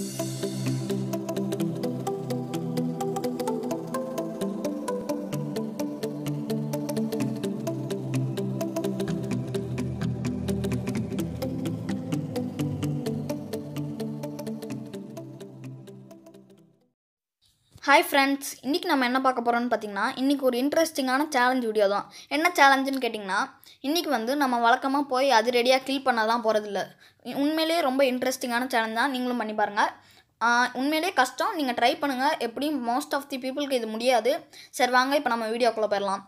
thank you hi friends இன்றைக்கி நம்ம என்ன பார்க்க போகிறோம்னு பார்த்தீங்கன்னா இன்றைக்கி ஒரு இன்ட்ரெஸ்டிங்கான சேலஞ்ச் வீடியோ தான். என்ன சேலஞ்சுன்னு கேட்டிங்கன்னா இன்றைக்கி வந்து நம்ம வழக்கமாக போய் அது ரெடியாக கில் பண்ண தான் போகிறதில்ல உண்மையிலேயே ரொம்ப இன்ட்ரெஸ்டிங்கான சேலஞ்ச் தான். நீங்களும் பண்ணி பாருங்கள் உண்மையிலே உண்மையிலேயே கஷ்டம். நீங்கள் ட்ரை பண்ணுங்கள் எப்படியும் மோஸ்ட் ஆஃப் தி பீப்புளுக்கு இது முடியாது. சரி வாங்க இப்போ நம்ம வீடியோக்குள்ளே போயிடலாம்.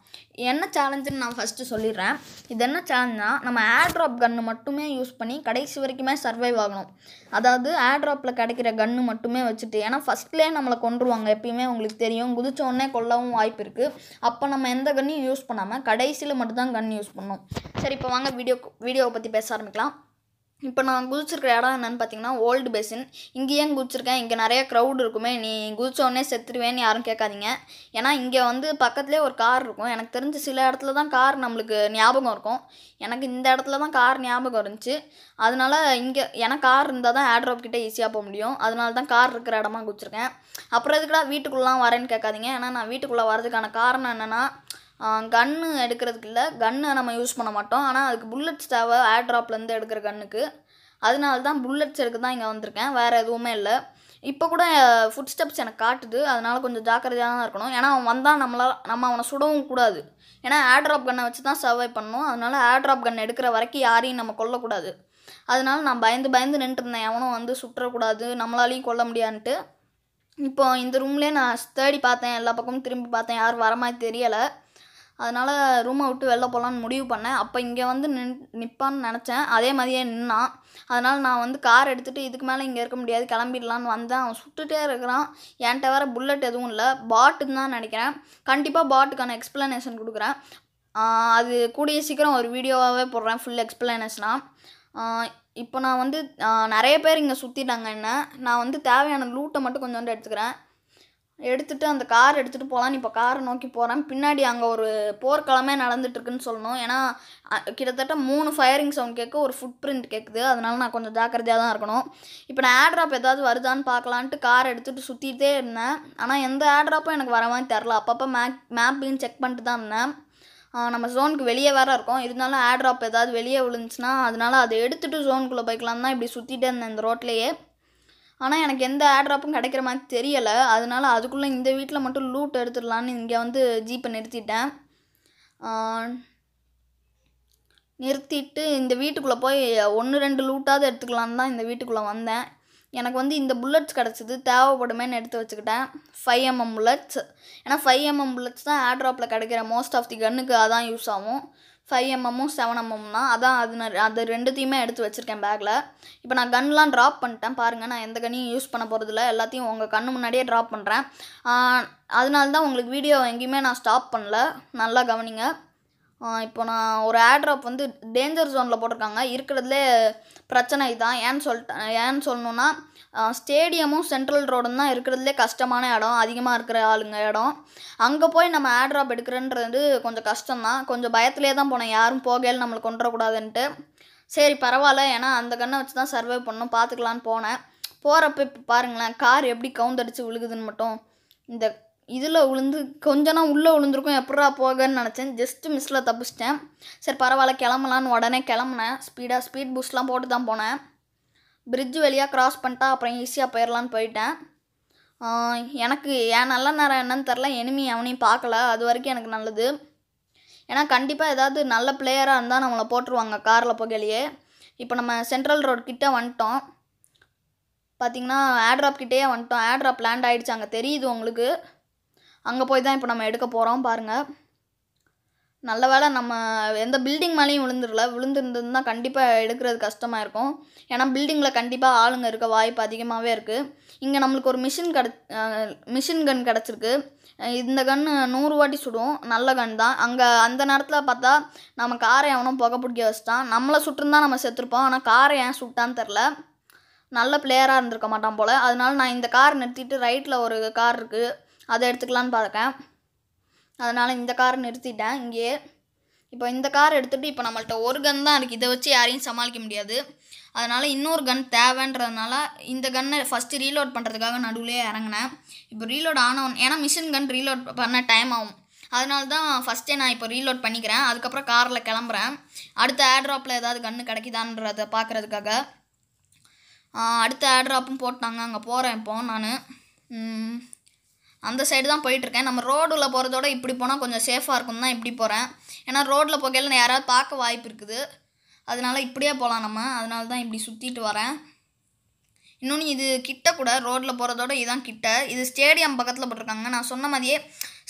என்ன சேலஞ்சுன்னு நான் ஃபஸ்ட்டு சொல்லிடுறேன். இது என்ன சேலஞ்சுனா நம்ம ஏர்ட்ராப் கன்று மட்டுமே யூஸ் பண்ணி கடைசி வரைக்குமே சர்வைவ் ஆகணும். அதாவது ஏர்ட்ராப்பில் கிடைக்கிற கன்று மட்டுமே வச்சுட்டு ஏன்னா ஃபஸ்ட்லேயே நம்மளை கொண்டுருவாங்க எப்பயுமே உங்களுக்கு தெரியும். குதிச்ச உடனே கொல்லவும் வாய்ப்பு இருக்குது அப்போ நம்ம எந்த கன்னையும் யூஸ் பண்ணாமல் கடைசியில் மட்டும்தான் கன் யூஸ் பண்ணணும். சரி இப்போ வாங்க வீடியோ வீடியோவை பற்றி பேச ஆரம்பிக்கலாம். இப்போ நான் குதிச்சிருக்கிற இடம் என்னென்னு பார்த்தீங்கன்னா ஓல்டு பேசின். இங்கே ஏன் குதிச்சிருக்கேன்? இங்கே நிறைய க்ரௌட் இருக்குமே. நீ குதிச்சோடனே செத்துருவேன்னு யாரும் கேட்காதீங்க. ஏன்னா இங்கே வந்து பக்கத்துலேயே ஒரு கார் இருக்கும். எனக்கு தெரிஞ்சு சில இடத்துல தான் கார் நம்மளுக்கு ஞாபகம் இருக்கும். எனக்கு இந்த இடத்துல தான் கார் ஞாபகம் இருந்துச்சு. அதனால இங்கே ஏன்னா கார் இருந்தால் தான் ஏட்ராப் கிட்டே ஈஸியாக போக முடியும். அதனால தான் கார் இருக்கிற இடமா குதிச்சிருக்கேன். அப்புறம் எதுக்குடா வீட்டுக்குள்ளெலாம் வரேன்னு கேட்காதீங்க. ஏன்னா நான் வீட்டுக்குள்ளே வரதுக்கான காரணம் என்னென்னா கன்று எடுக்கிறதுக்கு இல்லை. கன்னு நம்ம யூஸ் பண்ண மாட்டோம். ஆனால் அதுக்கு புல்லட்ஸ் தேவை ஏர்ட்ராப்லேருந்து எடுக்கிற கன்னுக்கு அதனால தான் புல்லட்ஸ் எடுக்க தான் இங்கே வந்திருக்கேன். வேறு எதுவுமே இல்லை. இப்போ கூட ஃபுட் ஸ்டெப்ஸ் எனக்கு காட்டுது. அதனால கொஞ்சம் ஜாக்கிரதையாக தான் இருக்கணும். ஏன்னா அவன் வந்தால் நம்மளால் நம்ம அவனை சுடவும் கூடாது. ஏன்னா ஏர்ட்ராப் கன்னை வச்சு தான் சர்வை பண்ணணும். அதனால ஏர்ட்ராப் கன் எடுக்கிற வரைக்கும் யாரையும் நம்ம கொல்லக்கூடாது. அதனால நான் பயந்து பயந்து நின்றுருந்தேன் எவனும் வந்து சுற்றக்கூடாது. நம்மளாலையும் கொல்ல முடியான்ட்டு. இப்போ இந்த ரூம்லேயே நான் தேடி பார்த்தேன். எல்லா பக்கமும் திரும்பி பார்த்தேன். யாரும் வர மாதிரி தெரியலை. அதனால் ரூமை விட்டு வெளில போகலான்னு முடிவு பண்ணேன். அப்போ இங்கே வந்து நின் நிற்பான்னு நினச்சேன். அதே மாதிரியே நின்னான். அதனால் நான் வந்து கார் எடுத்துகிட்டு இதுக்கு மேலே இங்கே இருக்க முடியாது கிளம்பிடலான்னு வந்தேன். அவன் சுட்டுகிட்டே இருக்கிறான். என்கிட்ட வேறு புல்லட் எதுவும் இல்லை. பாட்டுன்னு தான் நினைக்கிறேன். கண்டிப்பாக பாட்டுக்கான எக்ஸ்ப்ளனேஷன் கொடுக்குறேன். அது கூடிய சீக்கிரம் ஒரு வீடியோவாகவே போடுறேன் ஃபுல் எக்ஸ்ப்ளனேஷனாக இப்போ நான் வந்து நிறைய பேர் இங்கே சுற்றிட்டாங்க என்ன. நான் வந்து தேவையான லூட்டை மட்டும் கொஞ்சோண்டு எடுத்துக்கிறேன். எடுத்துகிட்டு அந்த கார் எடுத்துகிட்டு போகலான்னு இப்போ காரை நோக்கி போகிறேன் பின்னாடி அங்கே ஒரு போர்க்களமே நடந்துட்டுருக்குன்னு சொல்லணும். ஏன்னா கிட்டத்தட்ட மூணு ஃபயரிங் சவுண்ட் கேட்க ஒரு ஃபுட் பிரிண்ட் கேட்குது அதனால நான் கொஞ்சம் ஜாக்கிரதையாக தான் இருக்கணும். இப்போ நான் ஏர்ட்ராப் ஏதாவது வருதான்னு பார்க்கலான்ட்டு கார் எடுத்துகிட்டு சுற்றிட்டே இருந்தேன். ஆனால் எந்த ஏர்ட்ராப்பும் எனக்கு வர மாதிரி தெரில அப்பப்போ மேப் மேப்பையும் செக் பண்ணிட்டு தான் இருந்தேன். நம்ம ஜோனுக்கு வெளியே வேற இருக்கோம். இருந்தாலும் ஏர்ட்ராப் ஏதாவது வெளியே விழுந்துச்சுன்னா அதனால அதை எடுத்துகிட்டு ஜோனுக்குள்ளே போய்க்கலாம் தான் இப்படி சுற்றிட்டே இருந்தேன் இந்த ரோட்லேயே ஆனால் எனக்கு எந்த ஏர்ட்ராப்பும் கிடைக்கிற மாதிரி தெரியலை. அதனால் அதுக்குள்ளே இந்த வீட்டில் மட்டும் லூட் எடுத்துடலான்னு இங்கே வந்து ஜீப்பை நிறுத்திட்டேன். நிறுத்திட்டு இந்த வீட்டுக்குள்ளே போய் ஒன்று ரெண்டு லூட்டாவது எடுத்துக்கலான்னு தான் இந்த வீட்டுக்குள்ளே வந்தேன். எனக்கு வந்து இந்த புல்லட்ஸ் கிடச்சிது தேவைப்படுமேன்னு எடுத்து வச்சுக்கிட்டேன். ஃபைவ் எம்எம் புல்லட்ஸ் ஏன்னா ஃபைவ் எம்எம் புல்லட்ஸ் தான் ஏர்ட்ராப்பில் கிடைக்கிற மோஸ்ட் ஆஃப் தி கன்னுக்கு அதான் யூஸ் ஆகும். ஃபைவ் எம்எம்மும் செவன் எம்எம்னா அதான் அது நான் அது ரெண்டுத்தையுமே எடுத்து வச்சுருக்கேன் பேக்கில் இப்போ நான் கன்லாம் ட்ராப் பண்ணிட்டேன். பாருங்கள் நான் எந்த கன்னையும் யூஸ் பண்ண போகிறதில்ல எல்லாத்தையும் உங்கள் கண்ணு முன்னாடியே ட்ராப் பண்ணுறேன் அதனால தான் உங்களுக்கு வீடியோ எங்கேயுமே நான் ஸ்டாப் பண்ணல. நல்லா கவனிங்க. இப்போ நான் ஒரு ஏர்ட்ராப் வந்து டேஞ்சர் ஜோனில் போட்டிருக்காங்க. இருக்கிறதுலே பிரச்சனை இதுதான் ஏன்னு சொல்லிட்டேன் ஏன்னு சொல்லணுன்னா ஸ்டேடியமும் சென்ட்ரல் ரோடும் தான் இருக்கிறதுலே கஷ்டமான இடம். அதிகமாக இருக்கிற ஆளுங்க இடம். அங்கே போய் நம்ம ஏர்ட்ராப் எடுக்கிறன்றது கொஞ்சம் கஷ்டம்தான். கொஞ்சம் பயத்துலேயே தான் போனேன். யாரும் போகையில் நம்மளை கொண்டுறக்கூடாதுன்ட்டு சரி பரவாயில்ல. ஏன்னா அந்த கண்ணை வச்சு தான் சர்வே பண்ணணும். பார்த்துக்கலான்னு போனேன். போகிறப்ப இப்போ பாருங்களேன் கார் எப்படி கவுந்தடிச்சு விழுகுதுன்னு மட்டும். இந்த இதில் விழுந்து கொஞ்சனா உள்ளே விழுந்துருக்கும் எப்படா போகன்னு நினச்சேன். ஜஸ்ட்டு மிஸ்ஸில் தப்பிச்சிட்டேன். சரி பரவாயில்ல கிளம்பலான்னு உடனே கிளம்புனேன். ஸ்பீடாக ஸ்பீட் பூஸ்ட்லாம் போட்டு தான் போனேன். பிரிட்ஜ் வழியாக கிராஸ் பண்ணிட்டா அப்புறம் ஈஸியாக போயிடலான்னு போயிட்டேன். எனக்கு ஏன் நல்ல நேரம் என்னன்னு தெரில எனிமி அவனையும் பார்க்கல. அது வரைக்கும் எனக்கு நல்லது. ஏன்னா கண்டிப்பாக ஏதாவது நல்ல பிளேயராக இருந்தால் நம்மளை போட்டுருவாங்க காரில் போகலையே இப்போ நம்ம சென்ட்ரல் ரோட் கிட்டே வந்துட்டோம். பார்த்தீங்கன்னா ஏர்ட்ராப் கிட்டேயே வந்துட்டோம். ஏர்ட்ராப் லேண்ட் ஆகிடுச்சு அங்கே. தெரியுது உங்களுக்கு? அங்கே போய் தான் இப்போ நம்ம எடுக்க போகிறோம் பாருங்கள் நல்ல வேளை நம்ம எந்த பில்டிங் மேலேயும் விழுந்துடல. விழுந்துருந்ததுன்னா கண்டிப்பாக எடுக்கிறது கஷ்டமாக இருக்கும். ஏன்னா பில்டிங்கில் கண்டிப்பாக ஆளுங்க இருக்க வாய்ப்பு அதிகமாகவே இருக்குது இங்கே நம்மளுக்கு ஒரு மிஷின் கிட மிஷின் கன் கிடச்சிருக்கு. இந்த கன் நூறு வாட்டி சுடும். நல்ல கன் தான். அங்கே அந்த நேரத்தில் பார்த்தா நம்ம காரை எவனும் புகை பிடிக்க வச்சிட்டான். நம்மளை சுட்டுருந்தா நம்ம செத்துருப்போம். ஆனால் காரை ஏன் சுட்டான்னு தெரில நல்ல பிளேயராக இருந்திருக்க மாட்டான் போல். அதனால நான் இந்த கார் நிறுத்திட்டு ரைட்டில் ஒரு கார் இருக்குது அதை எடுத்துக்கலான்னு பார்க்கேன் அதனால் இந்த காரை நிறுத்திட்டேன். இங்கேயே இப்போ இந்த கார் எடுத்துகிட்டு இப்போ நம்மள்ட்ட ஒரு கன் தான் இருக்குது இதை வச்சு யாரையும் சமாளிக்க முடியாது. அதனால் இன்னொரு கன் தேவைன்றதுனால இந்த கன்னை ஃபஸ்ட்டு ரீலோட் பண்ணுறதுக்காக நடுவுலேயே இறங்கினேன். இப்போ ரீலோட் ஆனவன் ஏன்னா மிஷின் கன் ரீலோட் பண்ண டைம் ஆகும். அதனால தான் ஃபஸ்ட்டே நான் இப்போ ரீலோட் பண்ணிக்கிறேன். அதுக்கப்புறம் காரில் கிளம்புறேன். அடுத்த ஏர்ட்ராப்பில் ஏதாவது கன்று கிடைக்குதான்றதை பார்க்குறதுக்காக. அடுத்த ஏர்ட்ராப்பும் போட்டாங்க. அங்கே போகிறேன் இப்போ நான். அந்த சைடு தான் போயிட்டுருக்கேன். நம்ம ரோடில் போகிறதோட இப்படி போனால் கொஞ்சம் சேஃபாக இருக்கும் தான் இப்படி போகிறேன் ஏன்னா ரோட்டில் போகையில் யாராவது பார்க்க வாய்ப்பு இருக்குது. அதனால இப்படியே போகலாம் நம்ம. அதனால தான் இப்படி சுற்றிட்டு வரேன். இன்னொன்று இது கிட்ட கூட ரோட்டில் போகிறதோட இதுதான் கிட்ட. இது ஸ்டேடியம் பக்கத்தில் போட்டிருக்காங்க. நான் சொன்ன மாதிரியே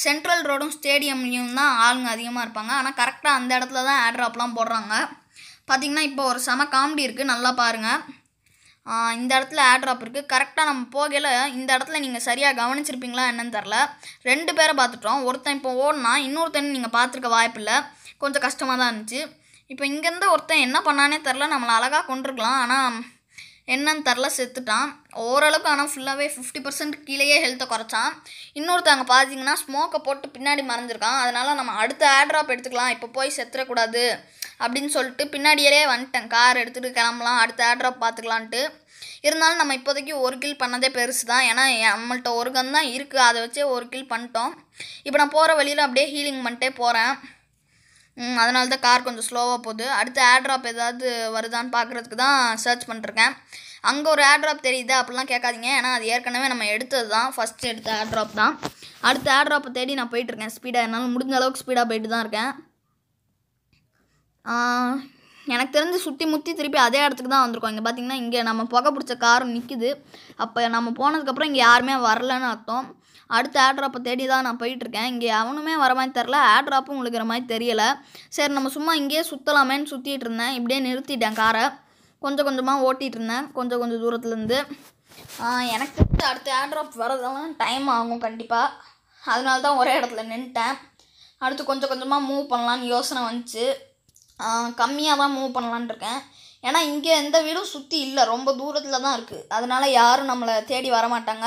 சென்ட்ரல் ரோடும் ஸ்டேடியம்லேயும் தான் ஆளுங்க அதிகமாக இருப்பாங்க. ஆனால் கரெக்டாக அந்த இடத்துல தான் ஆட்ராப்லாம் போடுறாங்க. பார்த்திங்கன்னா இப்போ ஒரு செம காமெடி இருக்குது நல்லா பாருங்கள் இந்த இடத்துல ஏர்ட்ராப் இருக்குது கரெக்டாக நம்ம போகையில் இந்த இடத்துல நீங்கள் சரியாக கவனிச்சிருப்பீங்களா என்னன்னு தெரில ரெண்டு பேரை பார்த்துட்டோம். ஒருத்தன் இப்போ ஓடினா இன்னொருத்தன் நீங்கள் பார்த்துருக்க வாய்ப்பில்லை கொஞ்சம் கஷ்டமாக தான் இருந்துச்சு. இப்போ இங்கேருந்து ஒருத்தன் என்ன பண்ணானே தெரில நம்மளை அழகாக கொண்டிருக்கலாம். ஆனால் என்னன்னு தெரில செத்துட்டான். ஓரளவுக்கு ஆனால் ஃபுல்லாகவே ஃபிஃப்டி பர்சன்ட் கீழேயே ஹெல்த்தை குறைச்சான். இன்னொருத்தவங்க பார்த்தீங்கன்னா ஸ்மோக்கை போட்டு பின்னாடி மறைஞ்சிருக்கான். அதனால் நம்ம அடுத்த ஏர்ட்ராப் எடுத்துக்கலாம். இப்போ போய் செத்துறக்கூடாது அப்படின்னு சொல்லிட்டு பின்னாடியே வந்துட்டேன். கார் எடுத்துகிட்டு கிளம்பலாம் அடுத்த ஏர்ட்ராப் பார்த்துக்கலான்ட்டு இருந்தாலும் நம்ம இப்போதைக்கு ஒரு கில் பண்ணதே பெருசு தான் ஏன்னா நம்மள்ட்ட ஒரு கன் தான் இருக்குது அதை வச்சே ஒரு கில் பண்ணிட்டோம். இப்போ நான் போகிற வழியில் அப்படியே ஹீலிங் பண்ணிட்டே போகிறேன் அதனால தான் கார் கொஞ்சம் ஸ்லோவாக போகுது. அடுத்து ஏர்ட்ராப் ஏதாவது வருதான்னு பார்க்குறதுக்கு தான் சர்ச் பண்ணிருக்கேன். அங்கே ஒரு ஏர்ட்ராப் தெரியுது அப்படிலாம் கேட்காதீங்க. ஏன்னா அது ஏற்கனவே நம்ம எடுத்தது தான். ஃபஸ்ட்டு எடுத்த ஏர்ட்ராப் தான். அடுத்த ஏர்ட்ராப்பை தேடி நான் போயிட்டுருக்கேன் ஸ்பீடாக என்னால் முடிஞ்ச அளவுக்கு ஸ்பீடாக போயிட்டு தான் இருக்கேன். எனக்கு தெரிஞ்சு சுற்றி முற்றி திருப்பி அதே இடத்துக்கு தான் வந்திருக்கோம். இங்கே பார்த்தீங்கன்னா இங்கே நம்ம புகை பிடிச்ச காரும் நிற்கிது அப்போ நம்ம போனதுக்கப்புறம் இங்கே யாருமே வரலன்னு அர்த்தம். அடுத்த ஆட்ராப்பை தேடி தான் நான் போயிட்டுருக்கேன். இங்கே அவனுமே வர மாதிரி தெரில ஆட்ராப்பும் உங்களுக்கிற மாதிரி தெரியலை. சரி நம்ம சும்மா இங்கேயே சுற்றலாமேன்னு சுற்றிட்டு இருந்தேன். இப்படியே நிறுத்திட்டேன் காரை கொஞ்சம் கொஞ்சமாக ஓட்டிகிட்டு இருந்தேன். கொஞ்சம் கொஞ்சம் தூரத்துலேருந்து. எனக்கு தெரிஞ்சு அடுத்த ஏர்ட்ராப் வரதெல்லாம் டைம் ஆகும் கண்டிப்பாக அதனால தான் ஒரே இடத்துல நின்ட்டேன் அடுத்து கொஞ்சம் கொஞ்சமாக மூவ் பண்ணலான்னு யோசனை வந்துச்சு. கம்மியாக தான் மூவ் பண்ணலான்னு இருக்கேன். ஏன்னா இங்கே எந்த வீடும் சுற்றி இல்லை. ரொம்ப தூரத்தில் தான் இருக்குது அதனால் யாரும் நம்மளை தேடி வர மாட்டாங்க.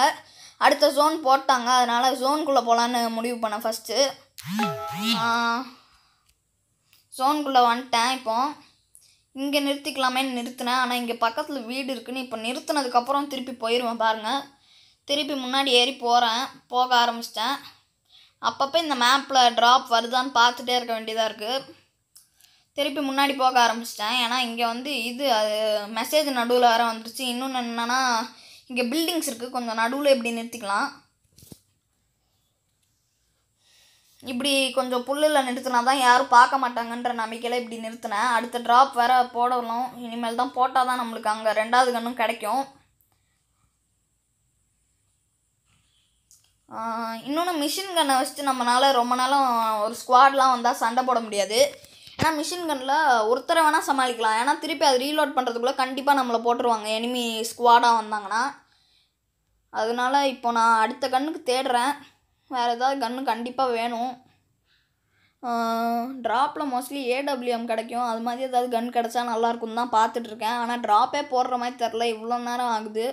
அடுத்த ஜோன் போட்டாங்க. அதனால் ஜோனுக்குள்ளே போகலான்னு முடிவு பண்ணேன் ஃபஸ்ட்டு ஜோனுக்குள்ளே வந்துட்டேன் இப்போ. இங்கே நிறுத்திக்கலாமேன்னு நிறுத்தினேன். ஆனால் இங்கே பக்கத்தில் வீடு இருக்குன்னு இப்போ நிறுத்தினதுக்கப்புறம் திருப்பி போயிடுவேன் பாருங்கள் திருப்பி முன்னாடி ஏறி போகிறேன் போக ஆரம்பிச்சிட்டேன். அப்பப்போ இந்த மேப்பில் ட்ராப் வருதான்னு பார்த்துட்டே இருக்க வேண்டியதாக இருக்குது திருப்பி முன்னாடி போக ஆரம்பிச்சிட்டேன். ஏன்னா இங்கே வந்து இது அது மெசேஜ் நடுவில் வேறு வந்துருச்சு. இன்னொன்று என்னென்னா இங்கே பில்டிங்ஸ் இருக்குது கொஞ்சம் நடுவில் இப்படி நிறுத்திக்கலாம். இப்படி கொஞ்சம் புல்லில் நிறுத்தினா தான் யாரும் பார்க்க மாட்டாங்கன்ற நம்பிக்கையில் இப்படி நிறுத்தினேன். அடுத்த ட்ராப் வேறு போடலாம் இனிமேல் தான் போட்டால் தான் நம்மளுக்கு அங்கே ரெண்டாவது கன்னும் கிடைக்கும். இன்னொன்று மிஷின் கன்னை வச்சுட்டு நம்மளால் ரொம்ப நாளும் ஒரு ஸ்குவாட்லாம் வந்தால் சண்டை போட முடியாது. ஏன்னா மிஷின் கன்னில் ஒருத்தரை வேணால் சமாளிக்கலாம். ஏன்னா திருப்பி அது ரீலோட் பண்ணுறதுக்குள்ளே கண்டிப்பாக நம்மளை போட்டுருவாங்க. எனிமி ஸ்குவாடாக வந்தாங்கன்னா. அதனால இப்போ நான் அடுத்த கன்னுக்கு தேடுறேன். வேறு ஏதாவது கன்று கண்டிப்பாக வேணும். ட்ராப்பில் மோஸ்ட்லி ஏடபிள்யூஎம் கிடைக்கும். அது மாதிரி ஏதாவது கன் கிடச்சா நல்லாயிருக்கும் தான் பார்த்துட்ருக்கேன் ஆனால் ட்ராப்பே போடுற மாதிரி தெரில இவ்வளோ நேரம் ஆகுது.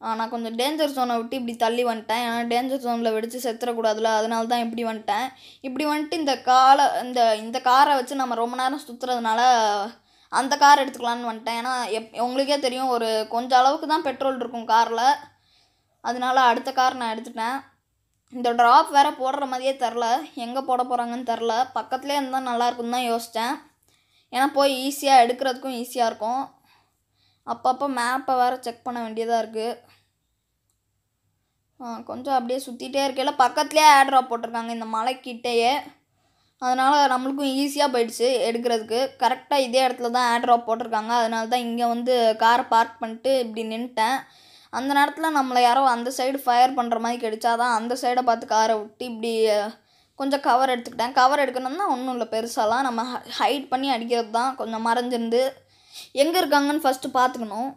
நான் கொஞ்சம் டேஞ்சர் ஜோனை விட்டு இப்படி தள்ளி வந்துட்டேன். ஏன்னா டேஞ்சர் ஜோனில் வெடித்து செத்துறக்கூடாதுல அதனால தான் இப்படி வந்துட்டேன். இப்படி வந்துட்டு இந்த காலை இந்த இந்த காரை வச்சு நம்ம ரொம்ப நேரம் சுற்றுறதுனால அந்த கார் எடுத்துக்கலான்னு வந்துட்டேன். ஏன்னா எப் உங்களுக்கே தெரியும் ஒரு கொஞ்சம் அளவுக்கு தான் பெட்ரோல் இருக்கும் காரில். அதனால அடுத்த கார் நான் எடுத்துட்டேன். இந்த ட்ராப் வேறு போடுற மாதிரியே தெரில எங்கே போட போகிறாங்கன்னு தெரில பக்கத்துலேயே இருந்தால் நல்லாயிருக்குன்னு தான் யோசித்தேன் ஏன்னா போய் ஈஸியாக எடுக்கிறதுக்கும் ஈஸியாக இருக்கும். அப்பப்போ மேப்பை வேறு செக் பண்ண வேண்டியதாக இருக்குது கொஞ்சம் அப்படியே சுற்றிட்டே இருக்கையில் பக்கத்துலேயே ஏர் ட்ராப் போட்டிருக்காங்க இந்த மலைக்கிட்டேயே. அதனால் நம்மளுக்கும் ஈஸியாக போயிடுச்சு எடுக்கிறதுக்கு. கரெக்டாக இதே இடத்துல தான் ஏர் ட்ராப் போட்டிருக்காங்க. அதனால தான் இங்கே வந்து காரை பார்க் பண்ணிட்டு இப்படி நின்ட்டேன் அந்த நேரத்தில் நம்மளை யாரோ அந்த சைடு ஃபயர் பண்ணுற மாதிரி கிடைச்சாதான் அந்த சைடை பார்த்து காரை விட்டு இப்படி கொஞ்சம் கவர் எடுத்துக்கிட்டேன். கவர் எடுக்கணும்னா ஒன்றும் இல்லை பெருசாலாம். நம்ம ஹைட் பண்ணி அடிக்கிறது தான் கொஞ்சம் மறைஞ்சிருந்து எங்கே இருக்காங்கன்னு ஃபஸ்ட்டு பார்த்துக்கணும்.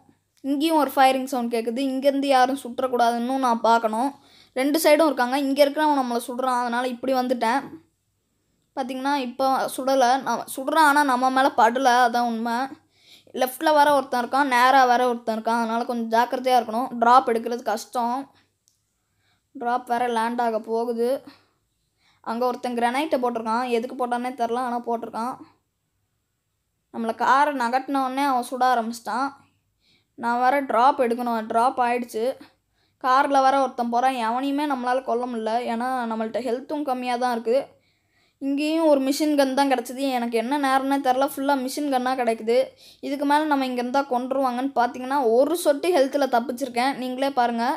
இங்கேயும் ஒரு ஃபயரிங் சவுண்ட் கேட்குது இங்கேருந்து யாரும் சுற்றக்கூடாதுன்னு நான் பார்க்கணும். ரெண்டு சைடும் இருக்காங்க. இங்கே இருக்கிறவன் நம்மளை சுடுறான். அதனால் இப்படி வந்துட்டேன். பார்த்திங்கன்னா இப்போ சுடலை. நான் சுடுறான் ஆனால் நம்ம மேலே படலை. அதான் உண்மை. லெஃப்டில் வர ஒருத்தன் இருக்கான். நேராக வர ஒருத்தன் இருக்கான். அதனால் கொஞ்சம் ஜாக்கிரதையாக இருக்கணும். ட்ராப் எடுக்கிறது கஷ்டம். ட்ராப் வேறு லேண்ட் ஆக போகுது. அங்கே ஒருத்தன் கிரனைட்டை போட்டிருக்கான். எதுக்கு போட்டானே தெரில ஆனால் போட்டிருக்கான். நம்மளை காரை நகட்டினோடனே அவன் சுட ஆரம்பிச்சிட்டான். நான் வேறு ட்ராப் எடுக்கணும். ட்ராப் ஆகிடுச்சு காரில் வர ஒருத்தன் போகிறான் எவனையுமே நம்மளால் கொல்ல முடியல. ஏன்னா நம்மள்ட்ட ஹெல்த்தும் கம்மியாக தான் இருக்குது இங்கேயும் ஒரு மிஷின் கன் தான் கிடச்சிது. எனக்கு என்ன நேரம்னே தெரில ஃபுல்லாக மிஷின் கன்னாக கிடைக்குது. இதுக்கு மேலே நம்ம இங்கே இருந்தால் கொண்டுருவாங்கன்னு பார்த்தீங்கன்னா ஒரு சொட்டு ஹெல்த்தில் தப்பிச்சிருக்கேன். நீங்களே பாருங்கள்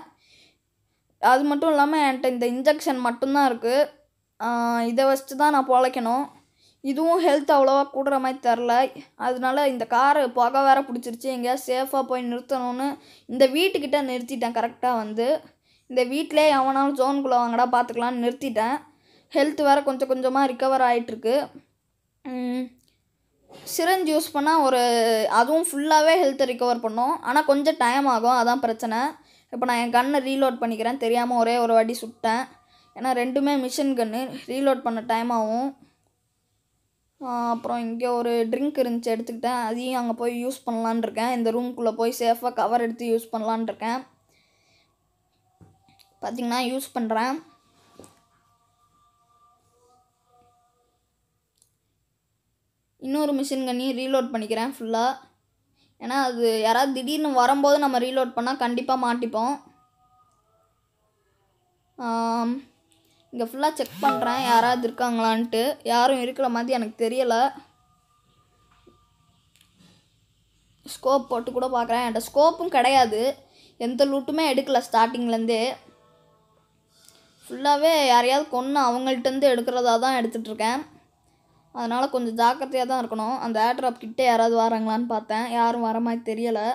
அது மட்டும் இல்லாமல் என்கிட்ட இந்த இன்ஜெக்ஷன் மட்டும்தான் இருக்குது இதை வச்சுட்டு தான் நான் பொழைக்கணும். இதுவும் ஹெல்த் அவ்வளோவா கூடுற மாதிரி தெரில அதனால இந்த காரு புகை வேற பிடிச்சிருச்சு. எங்கேயா சேஃபாக போய் நிறுத்தணும்னு இந்த வீட்டுக்கிட்ட நிறுத்திட்டேன் கரெக்டாக வந்து. இந்த வீட்டிலே எவனாலும் ஜோனுக்குள்ளே வாங்கடா பார்த்துக்கலான்னு நிறுத்திட்டேன். ஹெல்த் வேறு கொஞ்சம் கொஞ்சமாக ரிக்கவர் ஆகிட்டுருக்கு சிரஞ்ச் யூஸ் பண்ணால் ஒரு அதுவும் ஃபுல்லாகவே ஹெல்த்தை ரிக்கவர் பண்ணும். ஆனால் கொஞ்சம் டைம் ஆகும் அதான் பிரச்சனை. இப்போ நான் என் கன்னை ரீலோட் பண்ணிக்கிறேன். தெரியாமல் ஒரே ஒரு வாட்டி சுட்டேன். ஏன்னா ரெண்டுமே மிஷின் கன்று ரீலோட் பண்ண டைம் ஆகும். அப்புறம் இங்கே ஒரு ட்ரிங்க் இருந்துச்சு எடுத்துக்கிட்டேன். அதையும் அங்கே போய் யூஸ் பண்ணலான் இருக்கேன். இந்த ரூம்குள்ளே போய் சேஃபாக கவர் எடுத்து யூஸ் பண்ணலான் இருக்கேன். பார்த்திங்கன்னா யூஸ் பண்ணுறேன் இன்னொரு மிஷின் கண்ணி ரீலோட் பண்ணிக்கிறேன் ஃபுல்லாக ஏன்னா அது யாராவது திடீர்னு வரும்போது நம்ம ரீலோட் பண்ணால் கண்டிப்பாக மாட்டிப்போம். இங்கே ஃபுல்லாக செக் பண்ணுறேன் யாராவது இருக்காங்களான்ட்டு. யாரும் இருக்கிற மாதிரி எனக்கு தெரியலை. ஸ்கோப் போட்டு கூட பார்க்குறேன் என்கிட்ட ஸ்கோப்பும் கிடையாது. எந்த லூட்டுமே எடுக்கலை ஸ்டார்டிங்லேருந்தே ஃபுல்லாகவே யாரையாவது கொன்று அவங்கள்ட்டேருந்து எடுக்கிறதா தான் எடுத்துகிட்ருக்கேன் அதனால் கொஞ்சம் ஜாக்கிரதையாக தான் இருக்கணும். அந்த ஏர்ட்ராப் கிட்டே யாராவது வராங்களான்னு பார்த்தேன். யாரும் வர மாதிரி தெரியலை.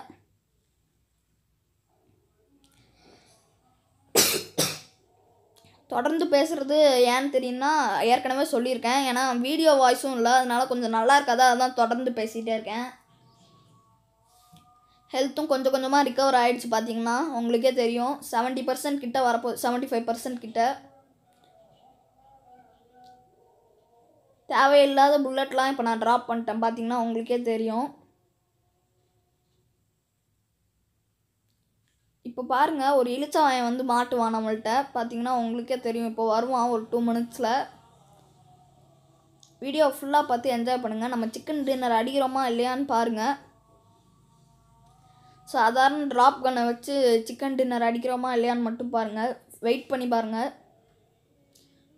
தொடர்ந்து பேசுகிறது ஏன்னு தெரியும்னா ஏற்கனவே சொல்லியிருக்கேன். ஏன்னா வீடியோ வாய்ஸும் இல்லை. அதனால் கொஞ்சம் நல்லா இருக்காதா? அதான் தொடர்ந்து பேசிகிட்டே இருக்கேன். ஹெல்த்தும் கொஞ்சம் கொஞ்சமாக ரிக்கவர் ஆகிடுச்சு பார்த்தீங்கன்னா உங்களுக்கே தெரியும். செவன்ட்டி பர்சன்ட் கிட்ட வரப்போ செவன்ட்டி ஃபைவ் பர்சன்ட் கிட்ட. தேவையில்லாத புல்லட்லாம் இப்போ நான் ட்ராப் பண்ணிட்டேன் பார்த்தீங்கன்னா உங்களுக்கே தெரியும். இப்போ பாருங்கள் ஒரு இளிச்சவாயன் வந்து மாட்டுவான் நம்மள்ட்ட. பார்த்தீங்கன்னா உங்களுக்கே தெரியும். இப்போ வருவான் ஒரு டூ மினிட்ஸில் வீடியோ ஃபுல்லாக பார்த்து என்ஜாய் பண்ணுங்கள் நம்ம சிக்கன் டின்னர் அடிக்கிறோமா இல்லையான்னு பாருங்கள் சாதாரண ட்ராப் கன்னை வச்சு சிக்கன் டின்னர் அடிக்கிறோமா இல்லையான்னு மட்டும் பாருங்கள் வெயிட் பண்ணி பாருங்கள்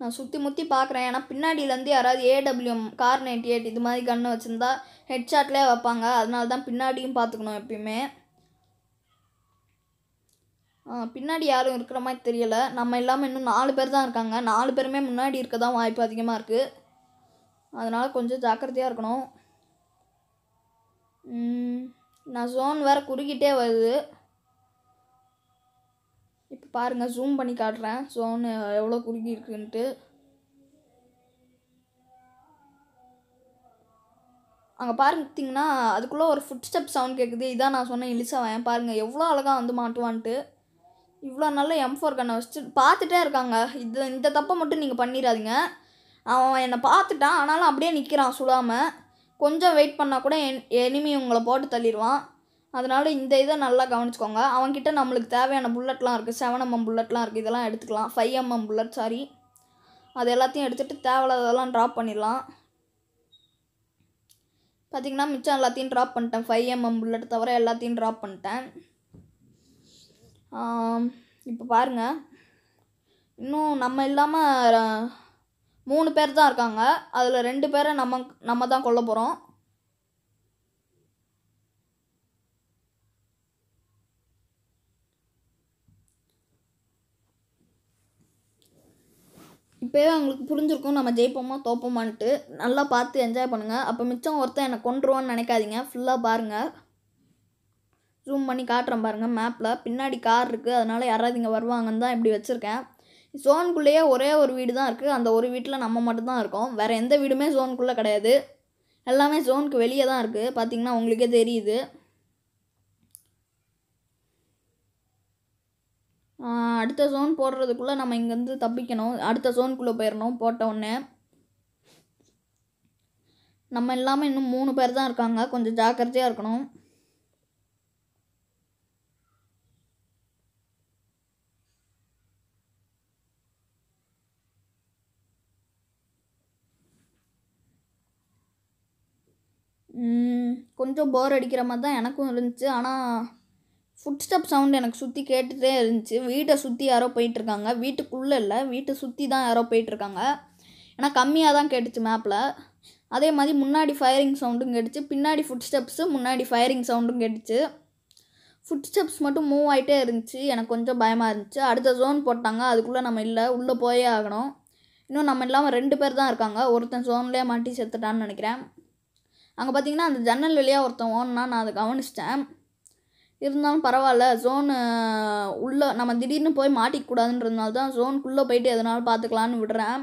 நான் சுற்றி முற்றி பார்க்குறேன். ஏன்னா பின்னாடியிலேருந்து யாராவது ஏடபிள்யூஎம் கார் நைன்டி எயிட் இது மாதிரி கன்று வச்சுருந்தா ஹெட்ஷாட்லேயே வைப்பாங்க. அதனால தான் பின்னாடியும் பார்த்துக்கணும் எப்பயுமே. பின்னாடி யாரும் இருக்கிற மாதிரி தெரியலை. நம்ம இல்லாமல் இன்னும் நாலு பேர் தான் இருக்காங்க. நாலு பேருமே முன்னாடி இருக்க தான் வாய்ப்பு அதிகமாக இருக்குது அதனால் கொஞ்சம் ஜாக்கிரதையாக இருக்கணும். நான் ஜோன் வேறு குறுக்கிட்டே வருது. இப்போ பாருங்கள் ஜூம் பண்ணி காட்டுறேன். ஜோன் எவ்வளோ குறுகி இருக்குன்ட்டு. அங்கே பார்த்தீங்கன்னா அதுக்குள்ளே ஒரு ஃபுட் ஸ்டெப் சவுண்ட் கேட்குது இதான் நான் சொன்னேன் இலிசவன் பாருங்கள் எவ்வளோ அழகாக வந்து மாட்டுவான்ட்டு. இவ்வளோ நல்ல எம் ஃபோர் கண்ணை வச்சு பார்த்துட்டே இருக்காங்க. இது இந்த தப்பை மட்டும் நீங்கள் பண்ணிடாதீங்க அவன் என்னை பார்த்துட்டான். ஆனாலும் அப்படியே நிற்கிறான் சுடாமல் கொஞ்சம் வெயிட் பண்ணால் கூட என் எனிமி உங்களை போட்டு தள்ளிடுவான். அதனால் இந்த இதை நல்லா கவனிச்சுக்கோங்க. அவன்கிட்ட நம்மளுக்கு தேவையான புல்லட்லாம் இருக்குது செவன் எம்எம் புல்லட்லாம் இருக்குது இதெல்லாம் எடுத்துக்கலாம். ஃபைவ் எம்எம் புல்லட் சாரி அது எல்லாத்தையும் எடுத்துகிட்டு தேவையில்லாததெல்லாம் ட்ராப் பண்ணிடலாம். பார்த்திங்கன்னா மிச்சம் எல்லாத்தையும் ட்ராப் பண்ணிட்டேன். ஃபைவ் எம்எம் புல்லட் தவிர எல்லாத்தையும் ட்ராப் பண்ணிட்டேன். இப்போ பாருங்கள் இன்னும் நம்ம இல்லாமல் மூணு பேர் தான் இருக்காங்க. அதில் ரெண்டு பேரை நம்ம நம்ம தான் கொல்ல போகிறோம் இப்போவே உங்களுக்கு புரிஞ்சிருக்கும் நம்ம ஜெயிப்போமா தோப்போமான்ட்டு. நல்லா பார்த்து என்ஜாய் பண்ணுங்கள் அப்போ மிச்சம் ஒருத்தன் என்னை கொண்டுருவான்னு நினைக்காதீங்க. ஃபுல்லாக பாருங்கள் ஜூம் பண்ணி காட்டுறேன் பாருங்கள் மேப்பில் பின்னாடி கார் இருக்குது அதனால் யாராவது இங்கே வருவாங்கன்னு தான் இப்படி வச்சுருக்கேன். ஜோனுக்குள்ளேயே ஒரே ஒரு வீடு தான் இருக்குது அந்த ஒரு வீட்டில் நம்ம மட்டும்தான் இருக்கோம். வேறு எந்த வீடுமே ஜோனுக்குள்ளே கிடையாது. எல்லாமே ஜோனுக்கு வெளியே தான் இருக்குது பார்த்தீங்கன்னா உங்களுக்கே தெரியுது. அடுத்த ஜோன் போடுறதுக்குள்ளே நம்ம இங்கேருந்து தப்பிக்கணும். அடுத்த ஜோனுக்குள்ளே போயிடணும் போட்ட உடனே. நம்ம எல்லாமே இன்னும் மூணு பேர் தான் இருக்காங்க. கொஞ்சம் ஜாக்கிரதையாக இருக்கணும். கொஞ்சம் போர் அடிக்கிற மாதிரி தான் எனக்கும் இருந்துச்சு. ஆனால் ஃபுட் ஸ்டெப் சவுண்ட் எனக்கு சுற்றி கேட்டுகிட்டே இருந்துச்சு. வீட்டை சுற்றி யாரோ போயிட்டுருக்காங்க. வீட்டுக்குள்ளே இல்லை வீட்டை சுற்றி தான் யாரோ போயிட்டுருக்காங்க. ஏன்னா கம்மியாக தான் கேட்டுச்சு மேப்பில் அதே மாதிரி முன்னாடி ஃபயரிங் சவுண்டும் கேட்டுச்சு. பின்னாடி ஃபுட் ஸ்டெப்ஸு முன்னாடி ஃபயரிங் சவுண்டும் கேட்டுச்சு. ஃபுட் ஸ்டெப்ஸ் மட்டும் மூவ் ஆகிட்டே இருந்துச்சு. எனக்கு கொஞ்சம் பயமாக இருந்துச்சு. அடுத்த ஜோன் போட்டாங்க. அதுக்குள்ளே நம்ம இல்லை உள்ளே போயே ஆகணும். இன்னும் நம்ம இல்லாமல் ரெண்டு பேர் தான் இருக்காங்க. ஒருத்தன் ஜோன்லேயே மாட்டி செத்துட்டான்னு நினைக்கிறேன். அங்கே பார்த்தீங்கன்னா அந்த ஜன்னல் வழியாக ஒருத்தன் ஓடனா நான் அதை கவனிச்சிட்டேன். இருந்தாலும் பரவாயில்ல ஜோனு உள்ளே நம்ம திடீர்னு போய் மாட்டிக்கூடாதுன்றதுனால தான் ஜோனுக்குள்ளே போயிட்டு எதனாலும் பார்த்துக்கலான்னு விடுறேன்.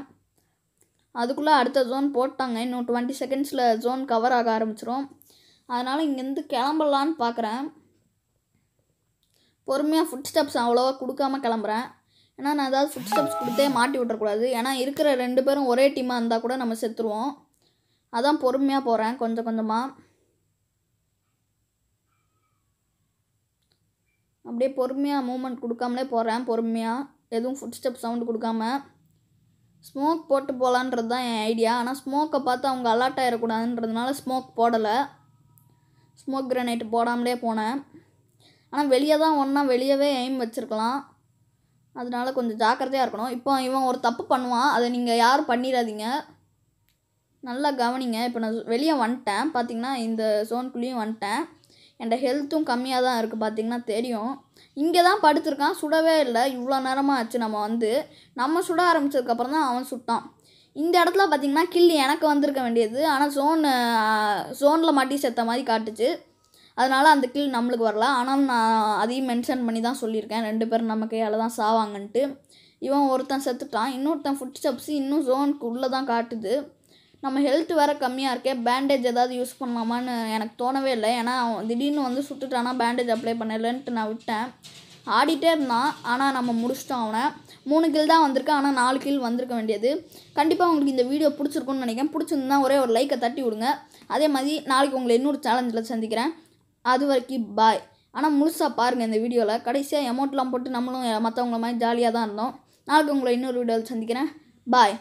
அதுக்குள்ளே அடுத்த ஜோன் போட்டாங்க. இன்னும் டுவெண்ட்டி செகண்ட்ஸில் ஜோன் கவர் ஆக ஆரம்பிச்சிரும். அதனால் இங்கேருந்து கிளம்பலான்னு பார்க்குறேன் பொறுமையாக ஃபுட் ஸ்டெப்ஸ் அவ்வளோவா கொடுக்காம கிளம்புறேன். ஏன்னா நான் ஏதாவது ஃபுட் ஸ்டெப்ஸ் கொடுத்தே மாட்டி விட்டுறக்கூடாது. ஏன்னா இருக்கிற ரெண்டு பேரும் ஒரே டீமாக இருந்தால் கூட நம்ம செத்துருவோம். அதான் பொறுமையாக போகிறேன் கொஞ்சம் கொஞ்சமாக அப்படியே பொறுமையாக மூமெண்ட் கொடுக்காமலே போகிறேன் பொறுமையாக எதுவும் ஃபுட் ஸ்டெப் சவுண்டு கொடுக்காம. ஸ்மோக் போட்டு போகலான்றது தான் என் ஐடியா ஆனால் ஸ்மோக்கை பார்த்து அவங்க அலர்ட் ஆகிடக்கூடாதுன்றதுனால ஸ்மோக் போடலை. ஸ்மோக் கிரனைட் போடாமலே போனேன். ஆனால் வெளியே தான் ஒன்றா வெளியவே எய்ம் வச்சுருக்கலாம். அதனால கொஞ்சம் ஜாக்கிரதையாக இருக்கணும். இப்போ இவன் ஒரு தப்பு பண்ணுவான். அதை நீங்கள் யாரும் பண்ணிடாதீங்க. நல்லா கவனிங்க. இப்போ நான் வெளியே வந்துட்டேன். பார்த்தீங்கன்னா இந்த ஜோனுக்குள்ளேயும் வந்துட்டேன். என்கிட்ட ஹெல்த்தும் கம்மியாக தான் இருக்குது பார்த்தீங்கன்னா தெரியும். இங்கே தான் படுத்திருக்கான். சுடவே இல்லை. இவ்வளோ நேரமாக ஆச்சு. நம்ம வந்து நம்ம சுட ஆரம்பிச்சதுக்கப்புறம் தான் அவன் சுட்டான். இந்த இடத்துல பார்த்தீங்கன்னா கில் எனக்கு வந்திருக்க வேண்டியது. ஆனால் ஜோன் ஜோனில் மாட்டி செத்த மாதிரி காட்டுச்சு. அதனால் அந்த கில் நம்மளுக்கு வரல. ஆனால் நான் அதையும் மென்ஷன் பண்ணி தான் சொல்லியிருக்கேன். ரெண்டு பேரும் நம்ம கையால் தான் சாவாங்கன்ட்டு. இவன் ஒருத்தன் செத்துட்டான். இன்னொருத்தன் ஃபுட் ஸ்டெப்ஸ் இன்னும் ஜோனுக்கு உள்ளே தான் காட்டுது. நம்ம ஹெல்த் வேறு கம்மியாக இருக்கே பேண்டேஜ் ஏதாவது யூஸ் பண்ணலாமான்னு எனக்கு தோணவே இல்லை. ஏன்னா அவன் திடீர்னு வந்து சுட்டுட்டானா பேண்டேஜ் அப்ளை பண்ணலன்ட்டு நான் விட்டேன். ஆடிட்டே இருந்தான். ஆனால் நம்ம முடிச்சிட்டோம் அவனை. மூணு கில் தான் வந்திருக்கு. ஆனால் நாலு கில் வந்திருக்க வேண்டியது. கண்டிப்பாக உங்களுக்கு இந்த வீடியோ பிடிச்சிருக்கும்னு நினைக்கிறேன். பிடிச்சிருந்தா ஒரே ஒரு லைக்கை தட்டி விடுங்க. அதே மாதிரி நாளைக்கு உங்களை இன்னொரு சேலஞ்சில் சந்திக்கிறேன். அது வரைக்கும் பாய் ஆனால் முழுசாக பாருங்கள் இந்த வீடியோவில் கடைசியாக அமௌண்ட்லாம் போட்டு நம்மளும் மற்றவங்கள மாதிரி ஜாலியாக தான் இருந்தோம். நாளைக்கு உங்களை இன்னொரு வீடியோவில் சந்திக்கிறேன். பாய்